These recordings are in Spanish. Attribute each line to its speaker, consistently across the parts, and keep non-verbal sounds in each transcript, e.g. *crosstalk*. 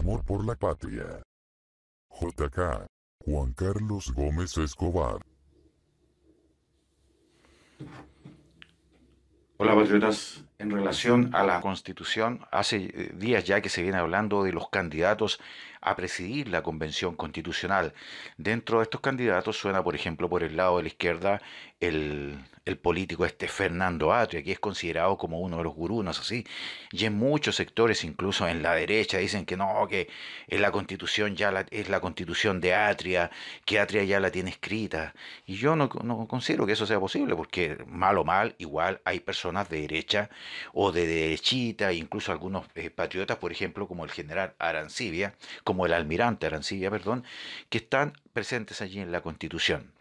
Speaker 1: amor por la patria. JK. Juan Carlos Gómez Escobar.
Speaker 2: Hola patriotas, en relación a la constitución, hace eh, días ya que se viene hablando de los candidatos a presidir la convención constitucional. Dentro de estos candidatos suena, por ejemplo, por el lado de la izquierda, el, político este Fernando Atria, que es considerado como uno de los gurunos, así. Y en muchos sectores, incluso en la derecha, dicen que no, que es la constitución ya es la constitución de Atria, que Atria ya la tiene escrita. Y yo no, no considero que eso sea posible, porque mal o mal, igual hay personas de derecha o de derechita, incluso algunos eh, patriotas, por ejemplo, como el general Arancibia, como el almirante Arancibia, perdón, que están presentes allí en la Constitución.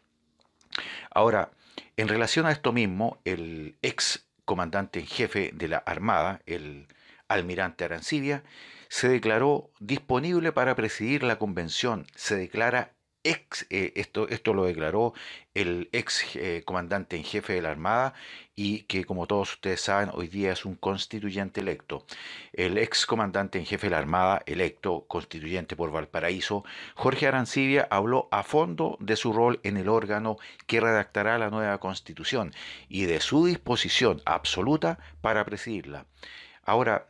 Speaker 2: Ahora, en relación a esto mismo, el ex comandante en jefe de la Armada, el almirante Arancibia, se declaró disponible para presidir la convención, se declara ex, eh, esto, esto lo declaró el ex eh, comandante en jefe de la Armada y que como todos ustedes saben hoy día es un constituyente electo. El ex comandante en jefe de la Armada electo constituyente por Valparaíso, Jorge Arancibia, habló a fondo de su rol en el órgano que redactará la nueva constitución y de su disposición absoluta para presidirla. Ahora,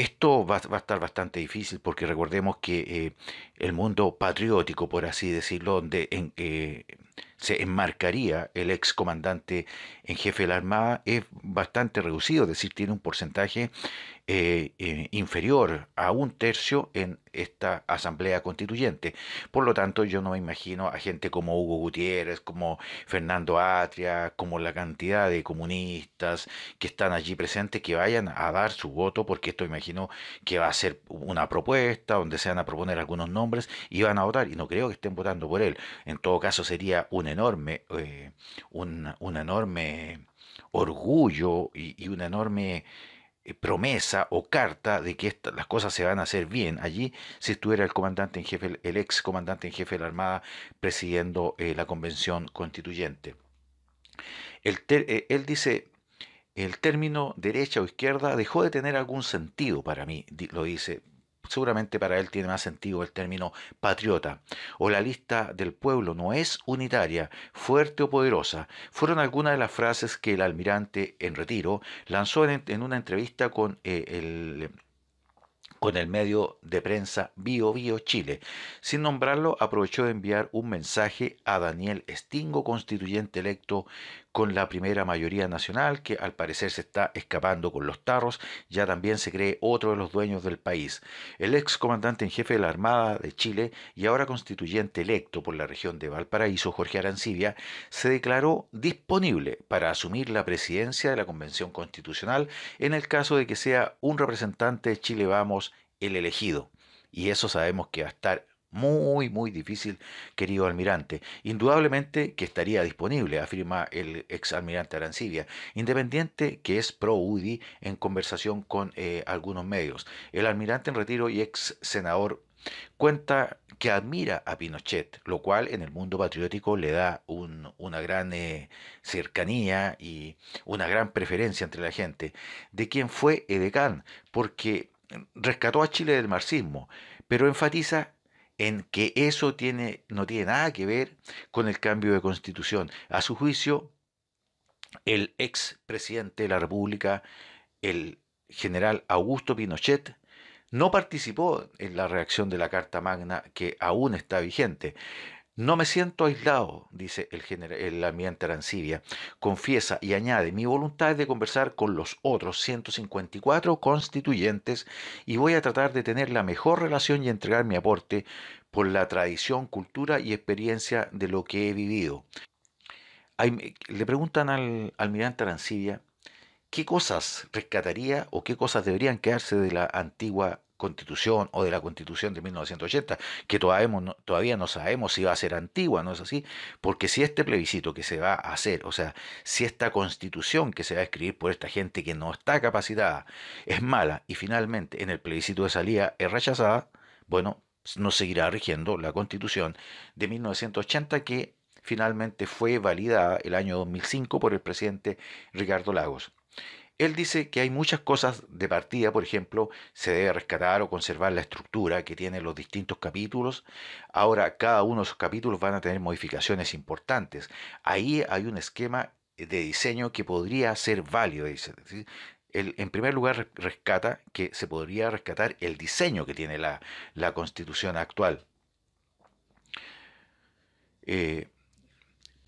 Speaker 2: esto va, a estar bastante difícil porque recordemos que eh, el mundo patriótico, por así decirlo, donde en, que se enmarcaría el ex comandante en jefe de la Armada, es bastante reducido, es decir, tiene un porcentaje eh, eh, inferior a un tercio en esta asamblea constituyente. Por lo tanto, yo no me imagino a gente como Hugo Gutiérrez, como Fernando Atria, como la cantidad de comunistas que están allí presentes que vayan a dar su voto, porque esto imagino que va a ser una propuesta donde se van a proponer algunos nombres y van a votar, y no creo que estén votando por él. En todo caso, sería un enorme, eh, un, enorme orgullo y, y una enorme promesa o carta de que las cosas se van a hacer bien allí si estuviera el comandante en jefe, el ex comandante en jefe de la Armada presidiendo eh, la convención constituyente. Eh, él dice, el término derecha o izquierda dejó de tener algún sentido para mí, lo dice seguramente para él tiene más sentido el término patriota, o la lista del pueblo no es unitaria, fuerte o poderosa, fueron algunas de las frases que el almirante en retiro lanzó en, una entrevista con eh, el con el medio de prensa Bio Bio Chile. Sin nombrarlo, aprovechó de enviar un mensaje a Daniel Stingo, constituyente electo con la primera mayoría nacional, que al parecer se está escapando con los tarros, ya también se cree otro de los dueños del país. El ex comandante en jefe de la Armada de Chile y ahora constituyente electo por la región de Valparaíso, Jorge Arancibia, se declaró disponible para asumir la presidencia de la Convención Constitucional en el caso de que sea un representante de Chile Vamos el elegido. Y eso sabemos que va a estar muy, muy difícil, querido almirante. Indudablemente que estaría disponible, afirma el ex almirante Arancibia, independiente que es pro UDI en conversación con eh, algunos medios. El almirante en retiro y ex senador cuenta que admira a Pinochet, lo cual en el mundo patriótico le da una gran eh, cercanía y una gran preferencia entre la gente, de quien fue edecán, porque rescató a Chile del marxismo, pero enfatiza en que eso tiene, no tiene nada que ver con el cambio de constitución. A su juicio, el ex presidente de la República, el general Augusto Pinochet, no participó en la reacción de la Carta Magna que aún está vigente. No me siento aislado, dice el, el almirante Arancibia. Confiesa y añade, mi voluntad es de conversar con los otros 154 constituyentes y voy a tratar de tener la mejor relación y entregar mi aporte por la tradición, cultura y experiencia de lo que he vivido. le preguntan al almirante Arancibia qué cosas rescataría o qué cosas deberían quedarse de la antigua constitución o de la constitución de 1980, que todavía, todavía no sabemos si va a ser antigua, ¿no es así? Porque si este plebiscito que se va a hacer, o sea, si esta constitución que se va a escribir por esta gente que no está capacitada es mala y finalmente en el plebiscito de salida es rechazada, bueno, no seguirá rigiendo la constitución de 1980 que finalmente fue validada el año 2005 por el presidente Ricardo Lagos. Él dice que hay muchas cosas de partida, por ejemplo, se debe rescatar o conservar la estructura que tienen los distintos capítulos. Ahora, cada uno de esos capítulos van a tener modificaciones importantes. Ahí hay un esquema de diseño que podría ser válido, dice. en primer lugar, rescata que se podría rescatar el diseño que tiene la, constitución actual. Eh,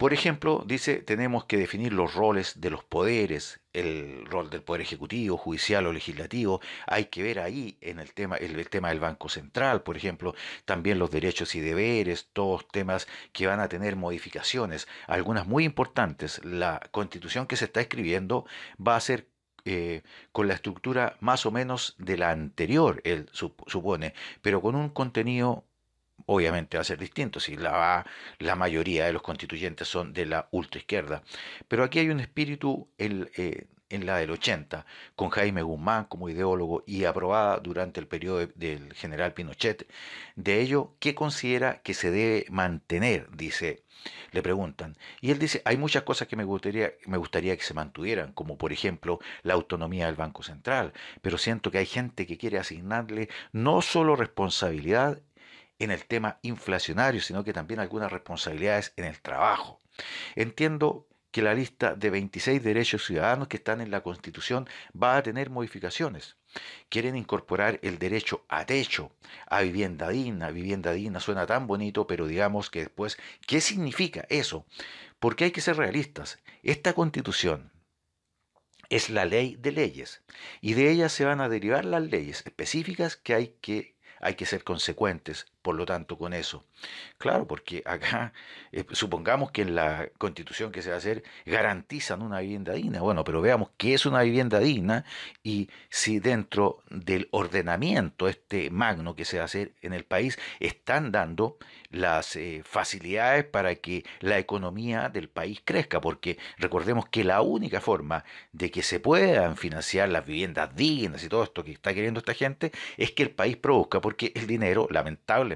Speaker 2: por ejemplo, dice, tenemos que definir los roles de los poderes, el rol del poder ejecutivo, judicial o legislativo. Hay que ver ahí en el tema, el, tema del Banco Central, por ejemplo, también los derechos y deberes, todos temas que van a tener modificaciones, algunas muy importantes. La constitución que se está escribiendo va a ser eh, con la estructura más o menos de la anterior, él supone, pero con un contenido obviamente va a ser distinto si la, la mayoría de los constituyentes son de la ultraizquierda. Pero aquí hay un espíritu en, eh, en la del 80, con Jaime Guzmán como ideólogo y aprobada durante el periodo del general Pinochet. De ello, ¿qué considera que se debe mantener? Dice, le preguntan. Y él dice, hay muchas cosas que me gustaría, me gustaría que se mantuvieran, como por ejemplo la autonomía del Banco Central, pero siento que hay gente que quiere asignarle no solo responsabilidad en el tema inflacionario, sino que también algunas responsabilidades en el trabajo. Entiendo que la lista de 26 derechos ciudadanos que están en la Constitución va a tener modificaciones. Quieren incorporar el derecho a techo, a vivienda digna. Vivienda digna suena tan bonito, pero digamos que después, ¿qué significa eso? Porque hay que ser realistas. Esta Constitución es la ley de leyes y de ella se van a derivar las leyes específicas que hay que hay que ser consecuentes, por lo tanto, con eso. Claro, porque acá, *laughs* eh, supongamos que en la constitución que se va a hacer garantizan una vivienda digna. Bueno, pero veamos qué es una vivienda digna y si dentro del ordenamiento, este magno que se va a hacer en el país, están dando las eh, facilidades para que la economía del país crezca, porque recordemos que la única forma de que se puedan financiar las viviendas dignas y todo esto que está queriendo esta gente es que el país produzca, porque el dinero lamentablemente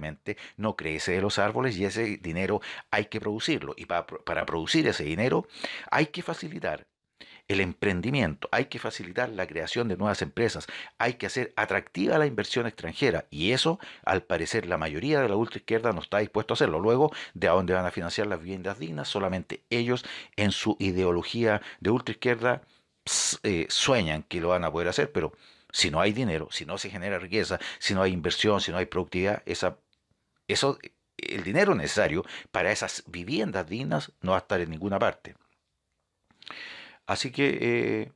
Speaker 2: no crece de los árboles y ese dinero hay que producirlo. Y para, para producir ese dinero hay que facilitar el emprendimiento, hay que facilitar la creación de nuevas empresas, hay que hacer atractiva la inversión extranjera y eso, al parecer, la mayoría de la ultraizquierda no está dispuesto a hacerlo. Luego, ¿de dónde van a financiar las viviendas dignas? Solamente ellos, en su ideología de ultraizquierda, eh, sueñan que lo van a poder hacer, pero si no hay dinero, si no se genera riqueza, si no hay inversión, si no hay productividad, esa, eso, el dinero necesario para esas viviendas dignas no va a estar en ninguna parte. Así que, eh,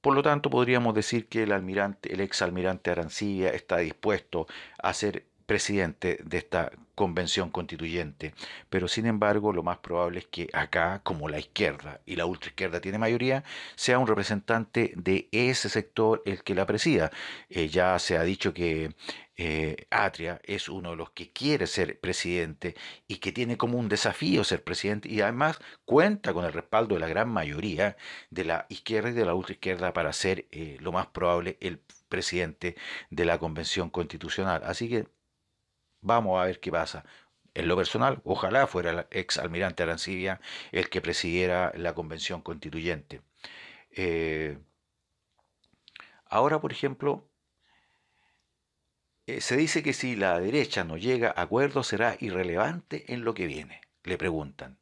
Speaker 2: por lo tanto, podríamos decir que el almirante, el ex almirante Arancibia está dispuesto a ser presidente de esta convención constituyente. Pero sin embargo, lo más probable es que acá, como la izquierda y la ultraizquierda tiene mayoría, sea un representante de ese sector el que la presida. Eh, ya se ha dicho que eh, Atria es uno de los que quiere ser presidente y que tiene como un desafío ser presidente y además cuenta con el respaldo de la gran mayoría de la izquierda y de la ultraizquierda para ser eh, lo más probable el presidente de la convención constitucional. Así que vamos a ver qué pasa. En lo personal, ojalá fuera el ex almirante Arancibia el que presidiera la convención constituyente. Eh, ahora, por ejemplo, eh, se dice que si la derecha no llega a acuerdo será irrelevante en lo que viene, le preguntan.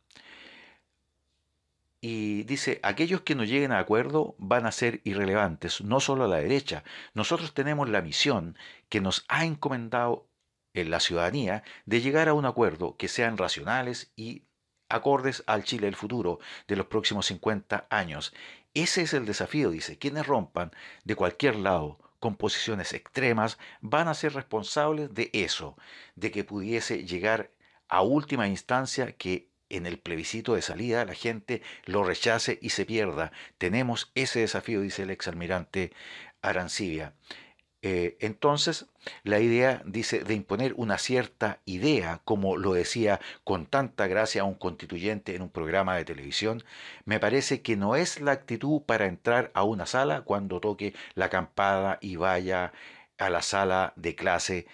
Speaker 2: Y dice, aquellos que no lleguen a acuerdo van a ser irrelevantes, no solo a la derecha. Nosotros tenemos la misión que nos ha encomendado en la ciudadanía de llegar a un acuerdo que sean racionales y acordes al Chile del futuro de los próximos 50 años. Ese es el desafío, dice. Quienes rompan de cualquier lado con posiciones extremas van a ser responsables de eso, de que pudiese llegar a última instancia que en el plebiscito de salida la gente lo rechace y se pierda. Tenemos ese desafío, dice el exalmirante Arancibia. Eh, entonces, la idea, dice, de imponer una cierta idea, como lo decía con tanta gracia un constituyente en un programa de televisión, me parece que no es la actitud para entrar a una sala cuando toque la campada y vaya a la sala de clase.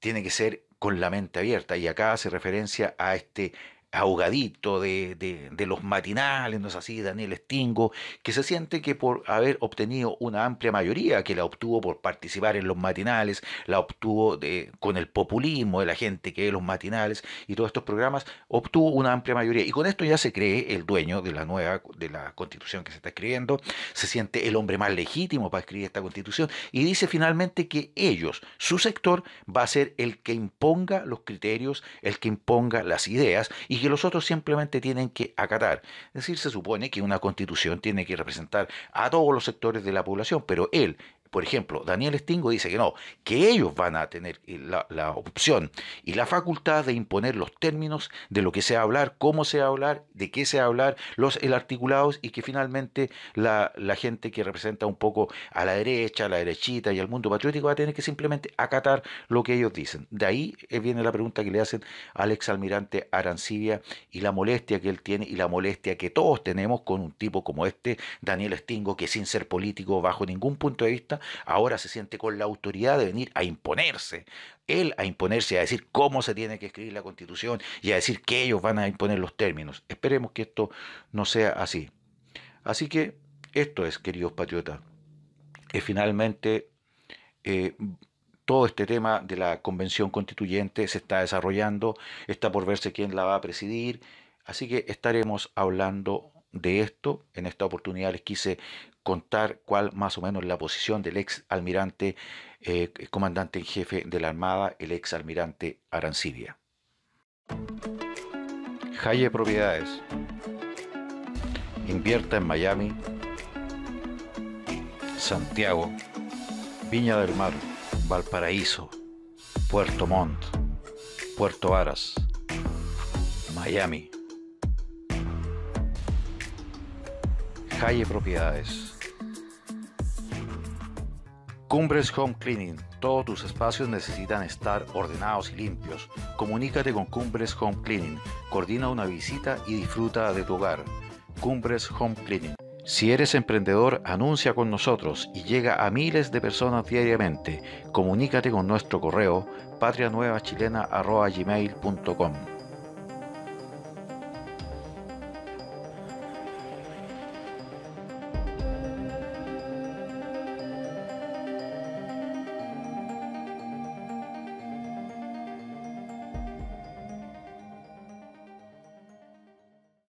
Speaker 2: Tiene que ser con la mente abierta. Y acá hace referencia a este ahogadito de, de, los matinales, no es así, Daniel Stingo, que se siente que por haber obtenido una amplia mayoría, que la obtuvo por participar en los matinales, la obtuvo de, con el populismo de la gente que ve los matinales y todos estos programas, obtuvo una amplia mayoría. Y con esto ya se cree el dueño de la nueva, de la constitución que se está escribiendo, se siente el hombre más legítimo para escribir esta constitución y dice finalmente que ellos, su sector, va a ser el que imponga los criterios, el que imponga las ideas y que los otros simplemente tienen que acatar. Es decir, se supone que una constitución tiene que representar a todos los sectores de la población, pero él, por ejemplo, Daniel Stingo dice que no, que ellos van a tener la, opción y la facultad de imponer los términos de lo que se va a hablar, cómo se va a hablar, de qué se va a hablar, los el articulados y que finalmente la, gente que representa un poco a la derecha, a la derechita y al mundo patriótico va a tener que simplemente acatar lo que ellos dicen. De ahí eh, viene la pregunta que le hacen al exalmirante Arancibia y la molestia que él tiene y la molestia que todos tenemos con un tipo como este, Daniel Stingo, que sin ser político bajo ningún punto de vista, ahora se siente con la autoridad de venir a imponerse, él a imponerse, a decir cómo se tiene que escribir la constitución y a decir que ellos van a imponer los términos. Esperemos que esto no sea así. Así que esto es, queridos patriotas, es finalmente eh, todo este tema de la convención constituyente se está desarrollando, está por verse quién la va a presidir, así que estaremos hablando de esto. En esta oportunidad les quise contar cuál más o menos la posición del ex almirante, eh, comandante en jefe de la Armada, el ex almirante Arancibia. Jaye Propiedades. Invierta en Miami, Santiago, Viña del Mar, Valparaíso, Puerto Montt, Puerto Varas, Miami. Jaye Propiedades. Cumbres Home Cleaning. Todos tus espacios necesitan estar ordenados y limpios. Comunícate con Cumbres Home Cleaning. Coordina una visita y disfruta de tu hogar. Cumbres Home Cleaning. Si eres emprendedor, anuncia con nosotros y llega a miles de personas diariamente. Comunícate con nuestro correo patrianuevachilena.gmail.com